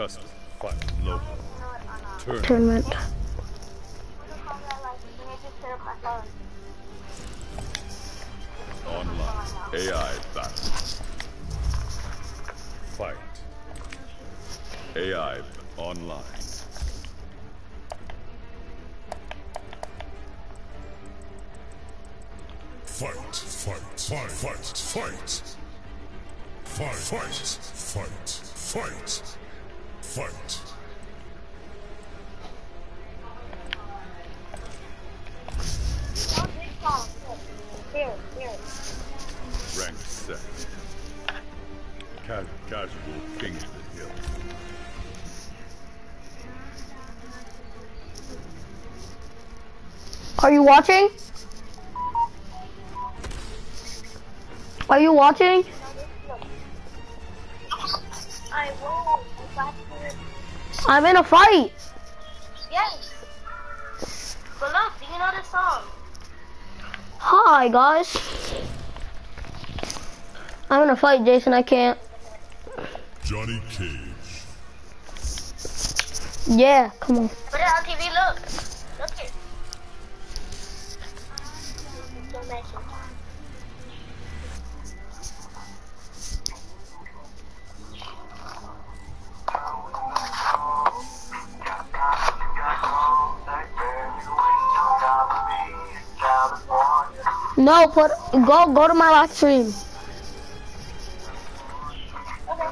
Custom. Fight. Local. Turn. Tournament. Online. AI battle. Fight. AI online. Fight, fight, fight, fight, fight. Fight, fight, fight, fight, fight. Rank set. Ca- casual king of the hill. Are you watching? Are you watching? I'm in a fight. Yes. But look, do you know this song? Hi, guys. I'm in a fight, Jason. I can't. Johnny Cage. Yeah, come on. Put it on TV, look. No, put go go to my live stream. Okay.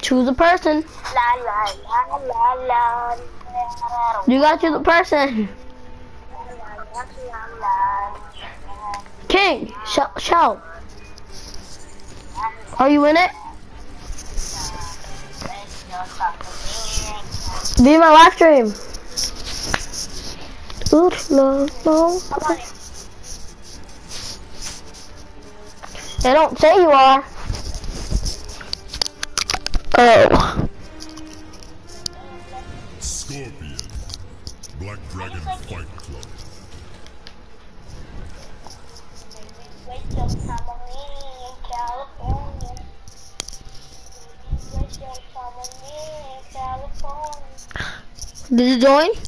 Choose a person. La la la la la. la, You gotta choose a person. King, shout, shout. Are you in it? Be my live stream. Ooh, no, no. They don't say you are. Oh. Scorpion. Black Dragon Fight Club. Did you time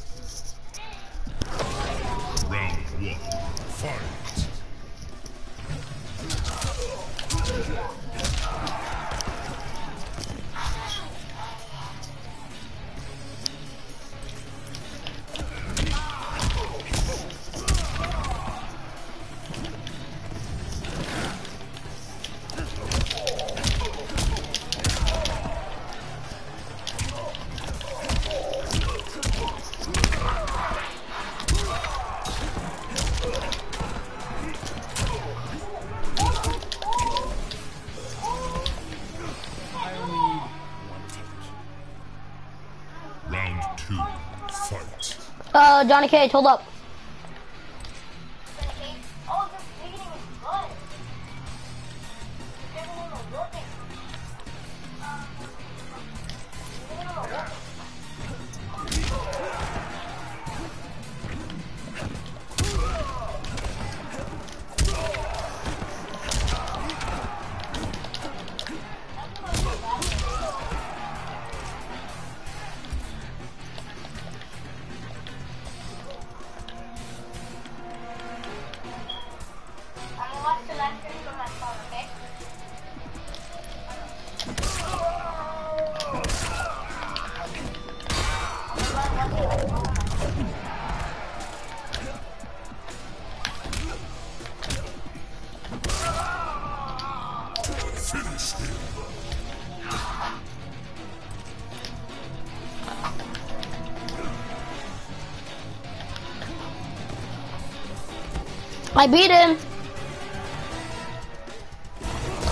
Johnny Cage, hold up. I beat him.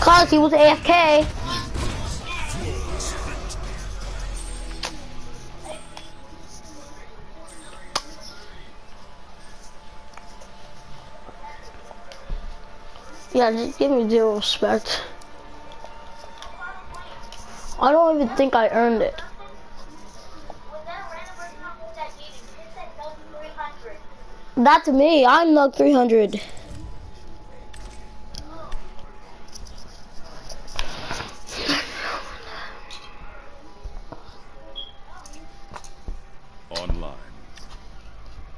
Cause he was AFK. Yeah, just give me zero respect. I don't even think I earned it. back to me. I'm unlocked 300. Online.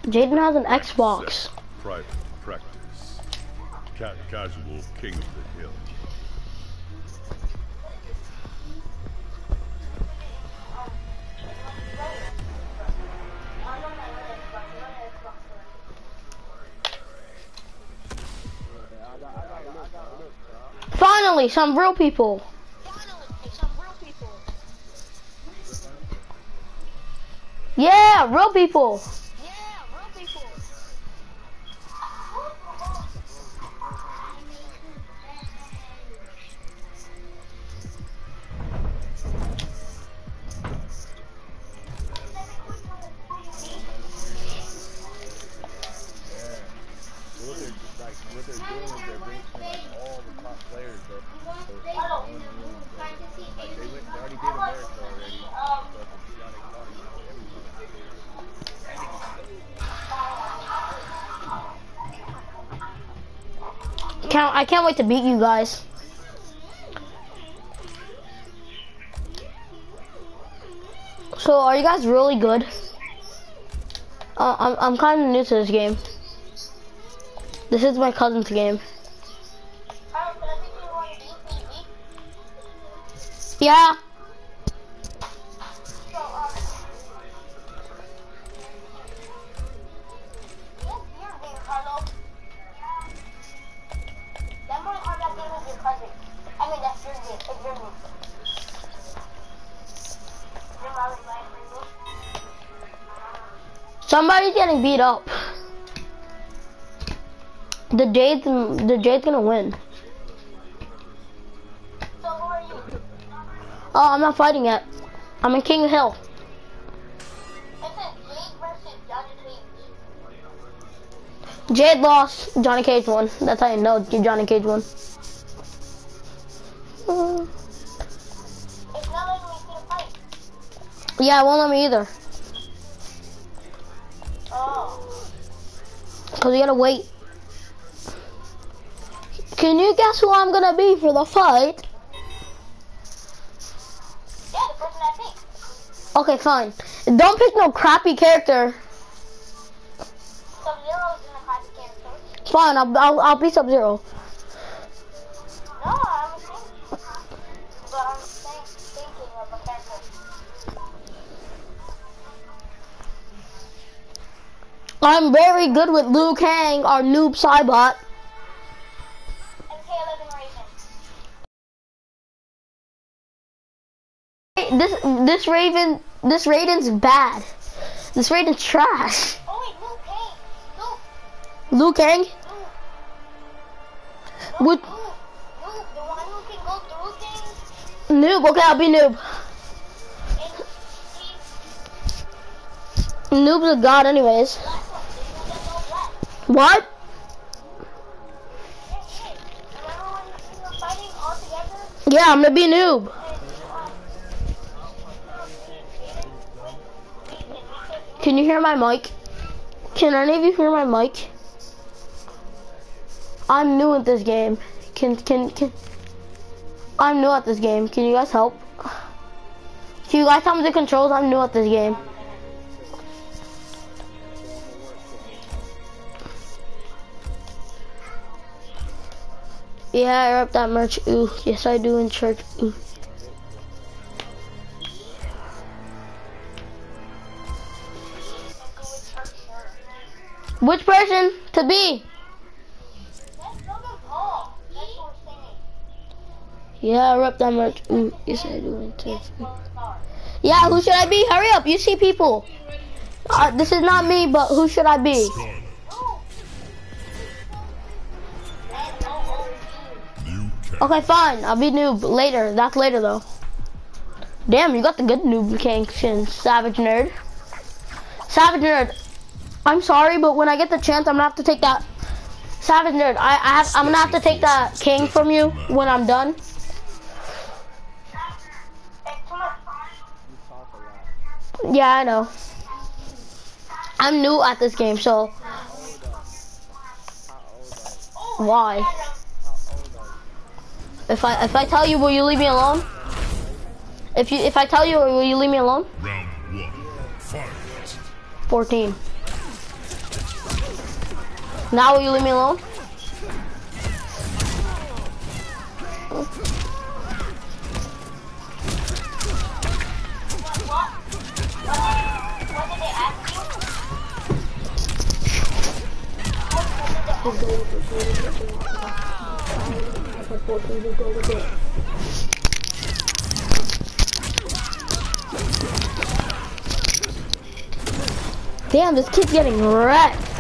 Jaden has an Xbox. Private practice. Casual king of the hill. Finally, some real people. Yeah, real people. Can't, I can't wait to beat you guys. So, are you guys really good? Uh, I'm, I'm kind of new to this game. This is my cousin's game. Yeah. Somebody's getting beat up. The Jade's, the Jade's gonna win. So? Oh, I'm not fighting yet. I'm in King Hill. Jade lost. Johnny Cage won. That's how you know Johnny Cage won. Yeah, it won't let me either. Oh. Cause we gotta wait. Can you guess who I'm gonna be for the fight? Yeah, the person I picked. Okay, fine. Don't pick no crappy character. Sub-Zero's in the class character. Fine, I'll, I'll, I'll be Sub-Zero. I'm very good with Liu Kang, our Noob Saibot. This this Raven this Raiden's bad. This Raiden's trash. Oh wait, Luke Kang. Liu Kang? Luke. Would Luke, Luke, the one who can go through things. noob? Okay, I'll be noob. Noob's a god, anyways. Together? Yeah, I'm gonna be a noob. Can you hear my mic? Can any of you hear my mic? I'm new at this game. Can can can? I'm new at this game. Can you guys help? Can you guys tell me the controls? I'm new at this game. Yeah, I rep that merch. Ooh, yes I do in church. Ooh. Which person to be? Yeah, I rep that merch. Ooh, yes I do in church. Ooh. Yeah, who should I be? Hurry up, you see people. Uh, this is not me, but who should I be? Okay, fine. I'll be noob later. That's later though. Damn, you got the good noob king Savage Nerd. Savage Nerd. I'm sorry, but when I get the chance, I'm gonna have to take that. Savage Nerd. I, I have. I'm gonna have to take that king from you when I'm done. Yeah, I know. I'm new at this game, so why? If I if I tell you, will you leave me alone? If you if I tell you, will you leave me alone? Round one. Fourteen. Now will you leave me alone? Damn, this kid's getting wrecked.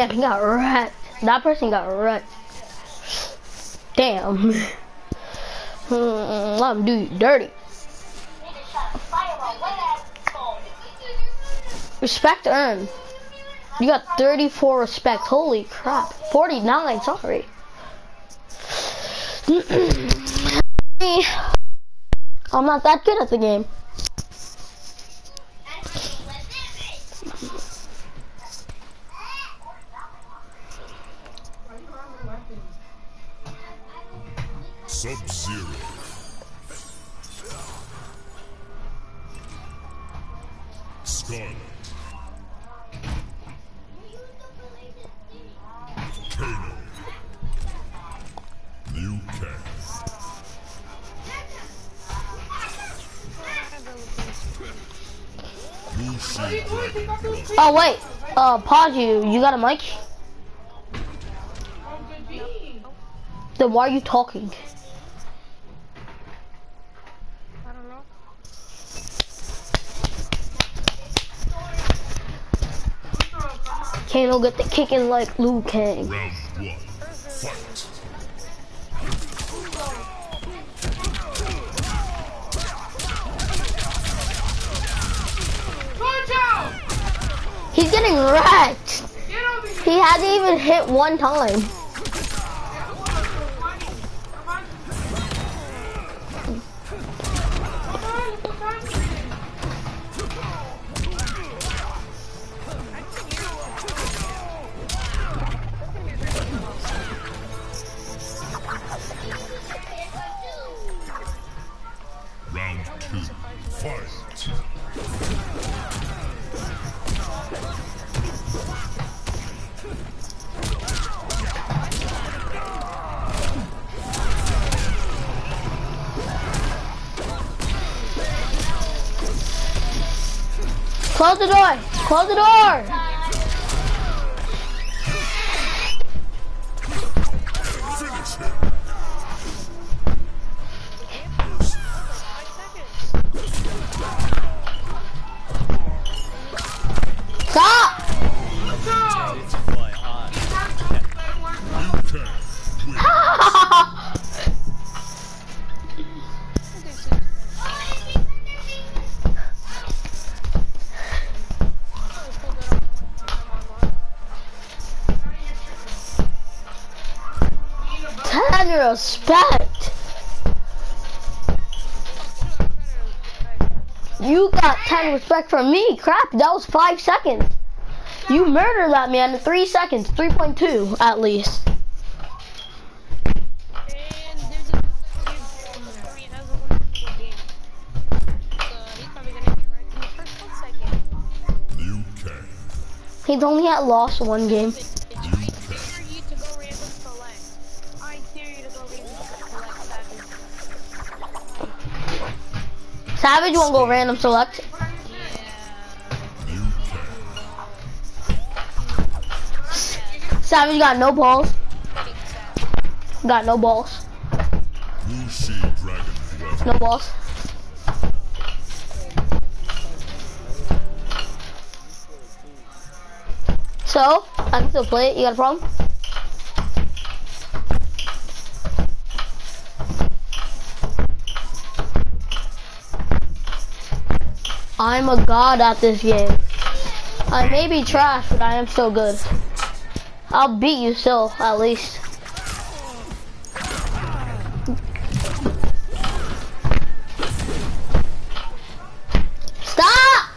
Damn, he got wrecked. That person got wrecked. Damn. Let him do you dirty. Respect earned. You got 34 respect. Holy crap. 49, sorry. I'm not that good at the game. Skarlet. Kano. Liu Kang. Wu Shi Dragon Blood. Oh, wait. Uh, pause you. You got a mic? Then why are you talking? I don't know. Kano get the kicking like Liu Kang. Round one. Fight. He's getting wrecked. He hasn't even hit one time. Close the door. Close the door. Respect from me. Crap, that was five seconds. You murdered that man in three seconds. 3.2 at least. He's only had lost one game. Savage won't go random select. Savage got no balls. Got no balls. No balls. So, I can still play it. You got a problem? I'm a god at this game. I may be trash, but I am so good. I'll beat you still, at least. Stop!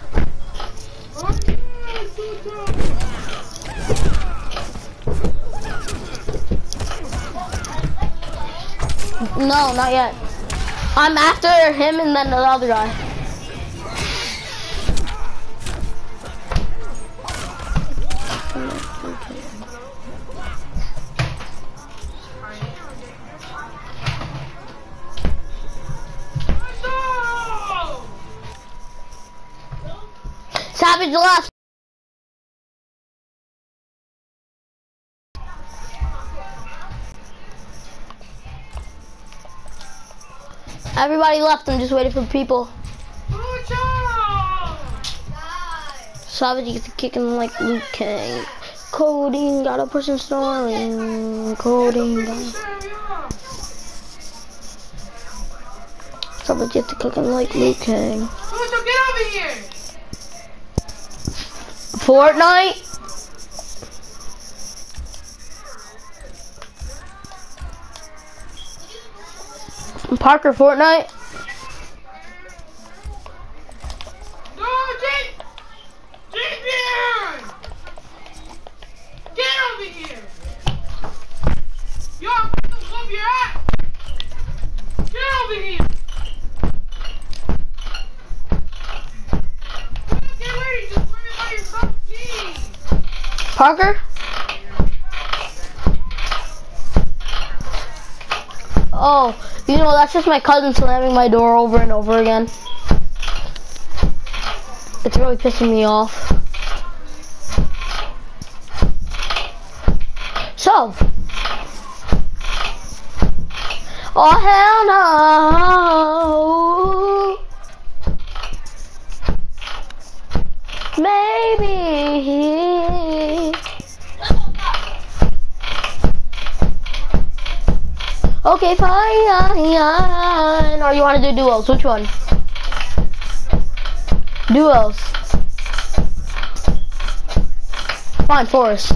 No, not yet. I'm after him and then the other guy. Everybody left. I'm just waiting for people. Savage gets to kicking like Luke Kang. Coding got a person snoring. Coding got. Savage gets to kicking like Luke Kang. Fortnite. Parker Fortnite. No, Jake! Jake Get over here! Yo, I'm gonna your ass! Get over here! Get ready, just worry about yourself, please! Parker. You know that's just my cousin slamming my door over and over again. It's really pissing me off. So. Oh hell no. Okay, fine. Or you want to do duos? Which one? Duels. Fine, Forest.